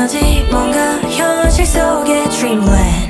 어디까지 뭔가 현실 속의 dreamland.